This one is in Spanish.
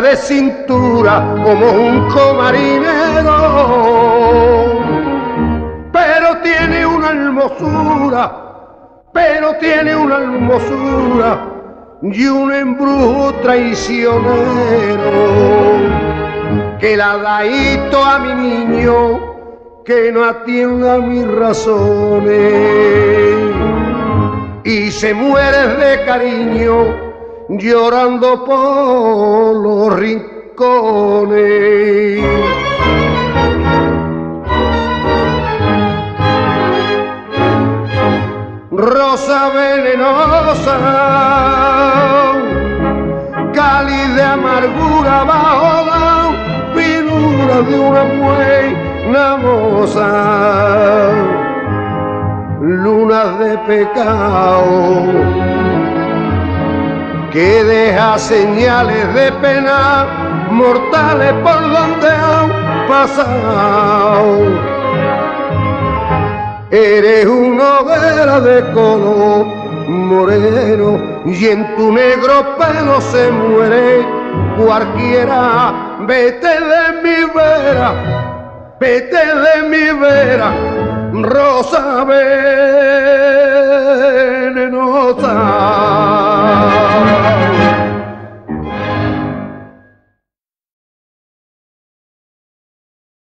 de cintura como un comarinero, pero tiene una hermosura y un embrujo traicionero que la daito a mi niño que no atienda mis razones y se muere de cariño llorando por los rincones. Rosa venenosa, de amargura bajo la finura de una buena moza, luna de pecado que deja señales de pena mortales por donde han pasado. Eres una hoguera de color moreno y en tu negro pelo se muere cualquiera. Vete de mi vera, vete de mi vera, rosa venenosa.